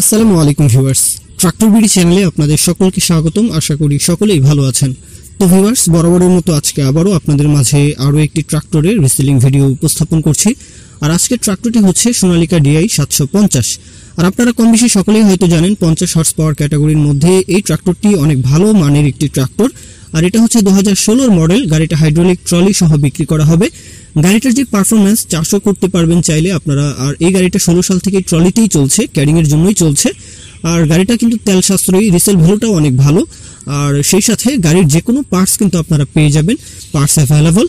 আসসালামু আলাইকুম viewers. Tractor BD চ্যানেলে আপনাদের সকলকে স্বাগতম। আশা করি সকলেই ভালো আছেন। তো ভিউয়ার্স, বরাবরের মতো আজকে আবারও আপনাদের মাঝে আরও একটি ট্রাক্টরের রিসেলিং ভিডিও উপস্থাপন করছি। আর আজকের ট্রাক্টরটি হচ্ছে সোনালিকা ডিআই সাতশো পঞ্চাশ। আর আপনারা কম বেশি সকলেই হয়তো জানেন, পঞ্চাশ হর্স পাওয়ার ক্যাটাগরির মধ্যে এই ট্রাক্টরটি অনেক ভালো মানের একটি ট্রাক্টর। আর এটা হচ্ছে দু হাজার মডেল। গাড়িটা হাইড্রোলিক ট্রলি সহ বিক্রি করা হবে। গাড়িটার যে পারফরমেন্স চাষও করতে পারবেন চাইলে আপনারা, আর এই গাড়িটা ষোলো সাল থেকে ট্রলিতেই চলছে ক্যারিং এর জন্যই চলছে। আর গাড়িটা কিন্তু তেল সাশ্রয়ী রিসেল ভ্যালুটাও অনেক ভালো। আর সেই সাথে গাড়ির যে কোনো পার্টস কিন্তু আপনারা পেয়ে যাবেন পার্টস অ্যাভেলেবল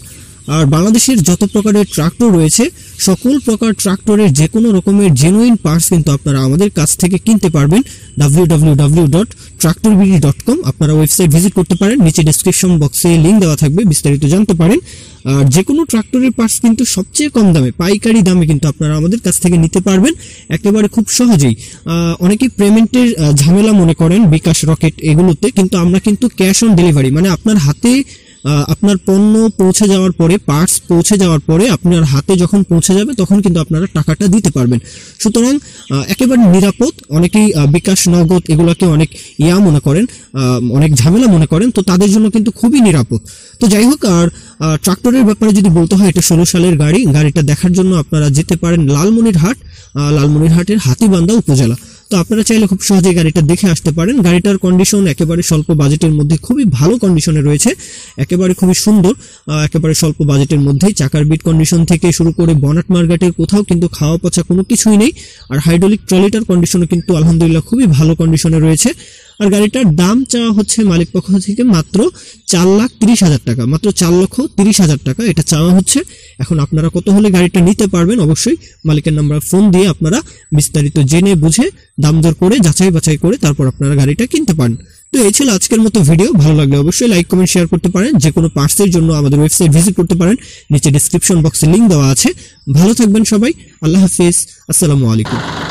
আর বাংলাদেশের যত প্রকারের ট্রাক্টর রয়েছে, সকল প্রকার ট্রাক্টরের যে কোনো রকমের জেনুইন পার্টস কিন্তু আপনারা আমাদের কাছ থেকে কিনতে পারবেন। W W W dot tractor BD dot com আপনারা ওয়েবসাইট ভিজিট করতে পারেন, নিচে ডিসক্রিপশন বক্সে লিঙ্ক দেওয়া থাকবে, বিস্তারিত জানতে পারেন। আর যে কোনো ট্রাক্টরের পার্টস কিন্তু সবচেয়ে কম দামে পাইকারি দামে কিন্তু আপনারা আমাদের কাছ থেকে নিতে পারবেন একেবারে খুব সহজেই। আহ, অনেকেই পেমেন্টের ঝামেলা মনে করেন বিকাশ রকেট এগুলোতে কিন্তু আমরা কিন্তু ক্যাশ অন ডেলিভারি মানে আপনার হাতে আপনার পণ্য পৌঁছে যাওয়ার পরে পার্টস পৌঁছে যাওয়ার পরে আপনার হাতে যখন পৌঁছে যাবে তখন কিন্তু আপনারা টাকাটা দিতে পারবেন। সুতরাং একেবারে নিরাপদ অনেকেই বিকাশ নগদ এগুলোকে অনেক ইয়া মনে করেন অনেক ঝামেলা মনে করেন তো তাদের জন্য কিন্তু খুবই নিরাপদ। তো যাই হোক আর ট্রাক্টরের ব্যাপারে যদি বলতে হয়, এটা ষোলো সালের গাড়ি। গাড়িটা দেখার জন্য আপনারা যেতে পারেন লালমনিরহাট লালমনিরহাটের হাতিবান্ধা উপজেলা। তো আপনারা চাইলে খুব সহজে গাড়িটা দেখে আসতে পারেন। গাড়িটার কন্ডিশন একেবারে স্বল্প বাজেটের মধ্যে খুবই ভালো কন্ডিশনে রয়েছে। একেবারে খুবই সুন্দর একেবারে স্বল্প বাজেটের মধ্যেই চাকার বিট কন্ডিশন থেকে শুরু করে বনাট মার্কেটের কোথাও কিন্তু খাওয়া পচা কোনো কিছুই নেই। আর হাইড্রোলিক ট্রলিটার কন্ডিশনও কিন্তু আলহামদুলিল্লাহ খুবই ভালো কন্ডিশনে রয়েছে। আর গাড়িটার দাম চাওয়া হচ্ছে মালিক পক্ষ থেকে মাত্র চার লাখ তিরিশ হাজার টাকা, মাত্র চার লক্ষ তিরিশ হাজার টাকা। এটা চাওয়া হচ্ছে। এখন আপনারা কত হলে গাড়িটা নিতে পারবেন? অবশ্যই মালিকের নাম্বার ফোন দিয়ে আপনারা বিস্তারিত জেনে বুঝে দাম দর করে, যাচাই বাছাই করে তারপর আপনারা গাড়িটা কিনতে পারেন। তো এই ছিল আজকের মতো ভিডিও। ভালো লাগলে অবশ্যই লাইক, কমেন্ট, শেয়ার করতে পারেন। যে কোনো পার্টসের জন্য আমাদের ওয়েবসাইট ভিজিট করতে পারেন। নিচে ডিসক্রিপশন বক্সে লিঙ্ক দেওয়া আছে। ভালো থাকবেন সবাই। আল্লাহ হাফিজ। আসসালামু আলাইকুম।